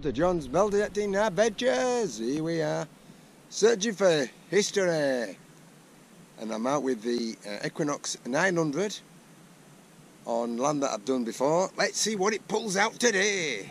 Welcome to John's Detecting Adventures. Here we are, searching for history. And I'm out with the uh, Equinox 900 on land that I've done before. Let's see what it pulls out today.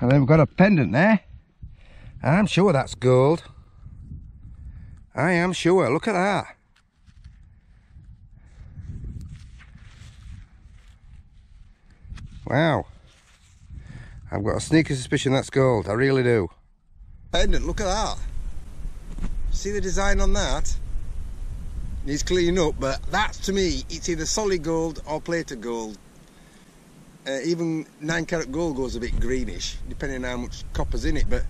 And then we've got a pendant there. I'm sure that's gold. I am sure. Look at that. Wow. I've got a sneaky suspicion that's gold. I really do. Pendant, look at that. See the design on that? Needs cleaning up, but that to me, it's either solid gold or plated gold. Uh, even 9 carat gold goes a bit greenish, depending on how much copper's in it, but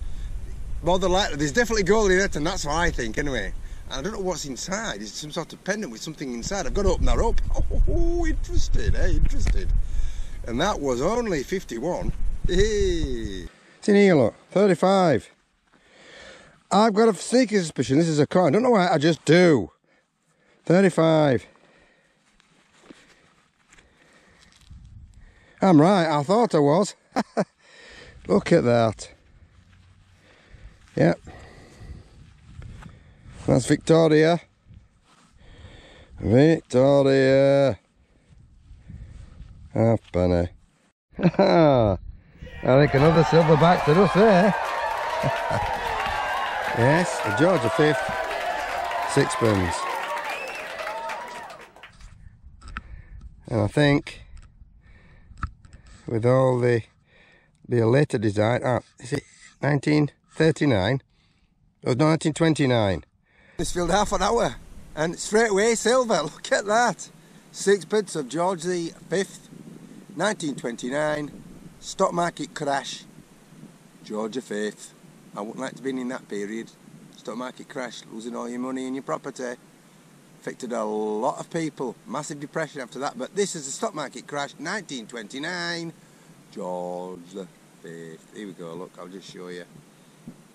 more than likely, there's definitely gold in it, and that's what I think anyway. I don't know what's inside. It's some sort of pendant with something inside. I've got to open that up. Oh, interested, eh? Interested. And that was only 51. Hey. It's in here, look. 35. I've got a sneaky suspicion this is a coin. I don't know why, I just do. 35. I'm right, I thought I was. Look at that. Yep. That's Victoria. Victoria. Half penny. I think another silverback to us there. yes, a Georgia fifth. Sixpence. And I think with all the the later design, ah, is it 1939? Oh, 1929. It's filled half an hour and straight away silver, look at that. Sixpence of George the 5th, 1929, stock market crash, George the 5th. I wouldn't like to be in that period. Stock market crash, losing all your money and your property. Affected a lot of people. Massive depression after that. But this is the stock market crash, 1929. George the 5th. Here we go, look, I'll just show you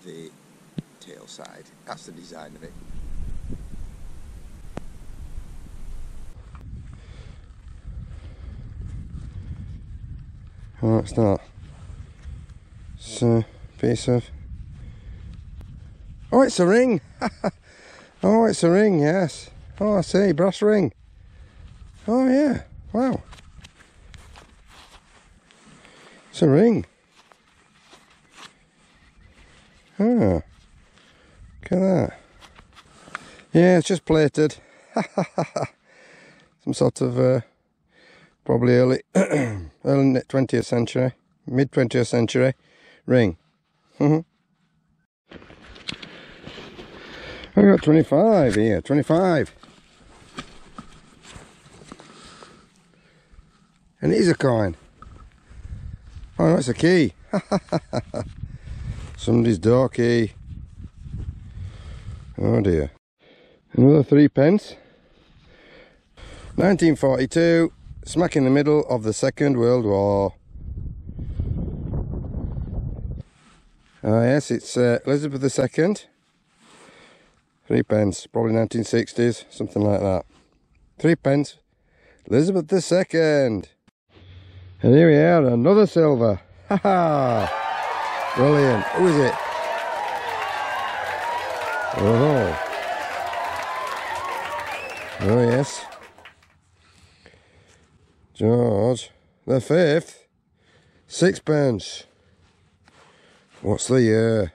the tail side. That's the design of it. Oh, it's not. It's piece of... Oh, it's a ring! oh, it's a ring, yes. Oh, I see, brass ring. Oh, yeah, wow. It's a ring. Oh, look at that. Yeah, it's just plated. Some sort of uh, probably early early 20th century, mid 20th century ring. I got 25 here, 25. And it is a coin. Oh, that's a key. Somebody's door key. Oh dear. Another three pence. 1942, smack in the middle of the Second World War. Ah yes, it's uh, Elizabeth II. Three pence, probably 1960s, something like that. Three pence, Elizabeth II. And here we are, another silver. Ha ha! Brilliant. Who is it? Oh. Oh yes. George the fifth. Sixpence. What's the year?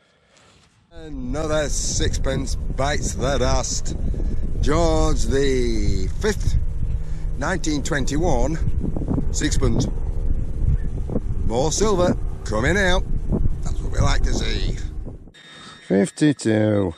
Another sixpence bites the dust. George the fifth, 1921. Sixpence. More silver coming out. That's what we like to see. 52.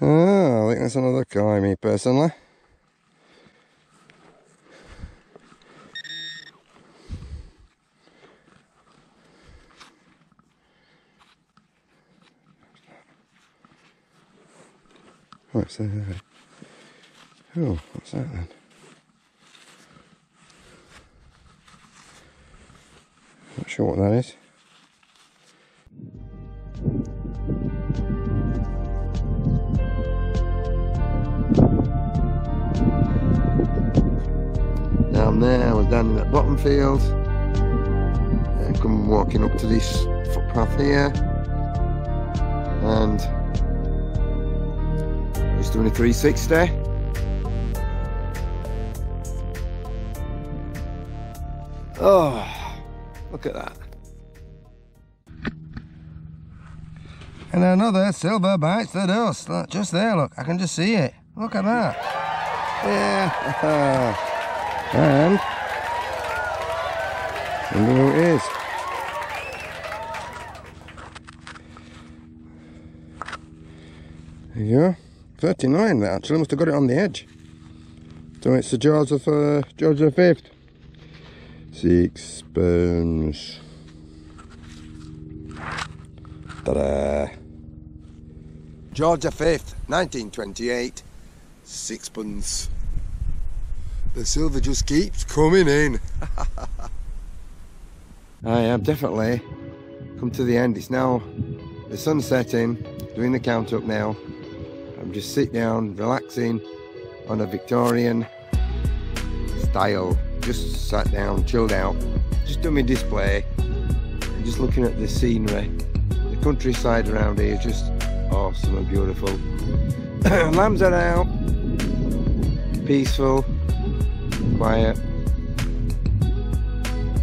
Oh, I think that's another guy, me personally. That? Oh, what's that then? Not sure what that is. Down there, we're down in that bottom field. And come walking up to this footpath here. And just doing a 360. Oh, look at that. And another silver bites the dust. Look, just there, look. I can just see it. Look at that. Yeah. and, wonder who it is. There you go. 39 that actually, must have got it on the edge. So it's the George of uh, George the Fifth. Six spoons. Ta-da! George V, 1928, sixpence. The silver just keeps coming in. I have definitely come to the end. It's now the sun setting, doing the count up now. Just sitting down, relaxing on a Victorian style. Just sat down, chilled out, just doing my display, and just looking at the scenery. The countryside around here is just awesome and beautiful. Lambs are out, peaceful, quiet,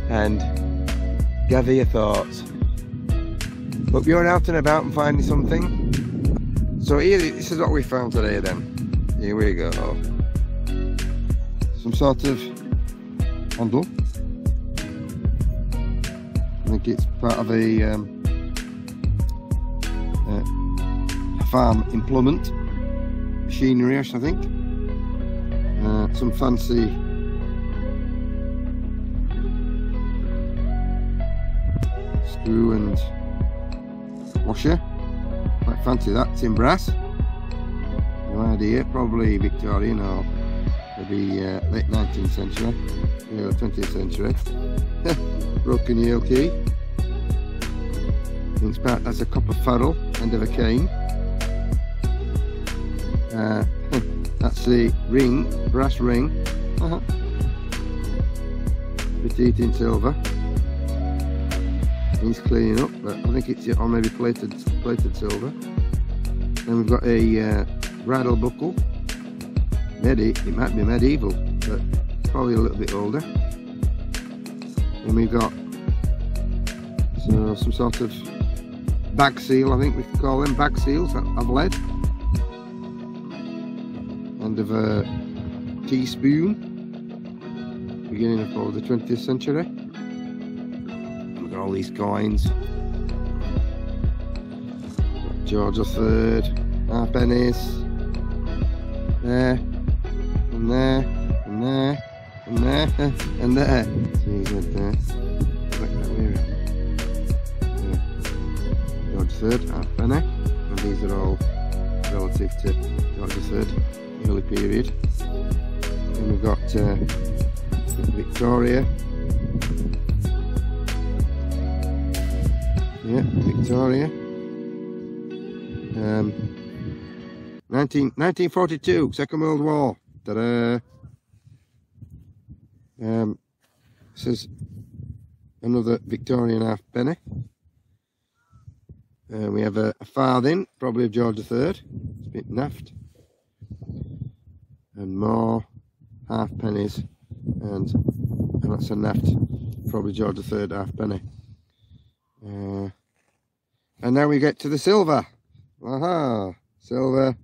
and gather your thoughts. Hope you're out and about and finding something. So here, this is what we found today then. Here we go. Some sort of handle. I think it's part of a, um, uh, farm implement. Machinery, I think. Uh, some fancy screw and washer. Quite fancy that, it's in brass. No idea, probably Victorian or maybe uh, late 19th century, early 20th century. Broken heel key. It's part that's a copper ferrule, end of a cane. Uh, that's the ring, brass ring. Uh -huh. Petite in silver he's cleaning up but I think it's or maybe plated plated silver. Then we've got a uh, bridle buckle. Medi it might be medieval but probably a little bit older. And we've got so some sort of bag seal I think we can call them bag seals of lead. And of a teaspoon beginning of the 20th century all these coins. George III, half pennies. There, and there, and there, and there, and there. See, good there. Look that way George III, half penny. And these are all relative to George III, early period. And we've got uh, Victoria, Yeah, Victoria. Um, 19, 1942, Second World War. Um, this is another Victorian halfpenny. Uh, we have a, a, farthing, probably of George III. It's a bit naft. And more half pennies. And, and that's a naft probably George III halfpenny. Uh, and now we get to the silver. Aha, silver.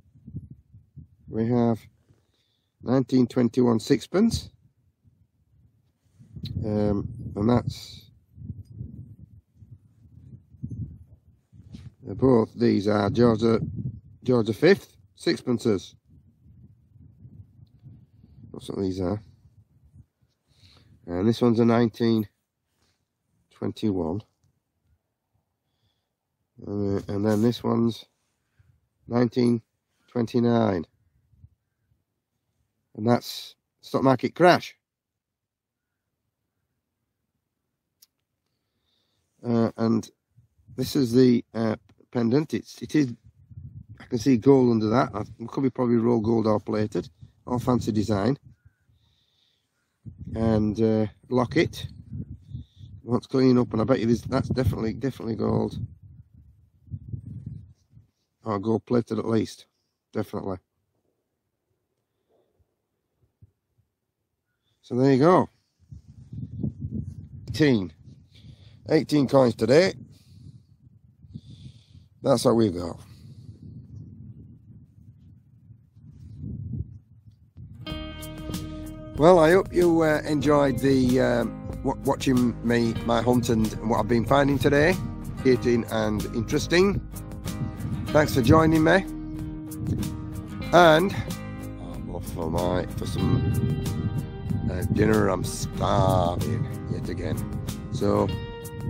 We have 1921 sixpence. Um, and that's both these are George, George V sixpences. That's what these are. And this one's a 1921. Uh, and then this one's 1929. And that's stock market crash. Uh, and this is the uh, pendant. It's it is. I can see gold under that. It could be probably roll gold or plated. All fancy design. And uh, locket. What's clean up, and I bet you this, that's definitely definitely gold. Or gold plated at least, definitely. So there you go. 18. 18 coins today. That's what we've got. Well, I hope you uh, enjoyed the um, watching me, my hunt and what I've been finding today. Eating and interesting. Thanks for joining me. And I'm off for my for some uh, dinner. I'm starving yet again. So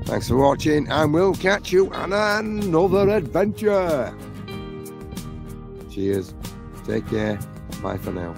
thanks for watching, and we'll catch you on another adventure. Cheers. Take care. Bye for now.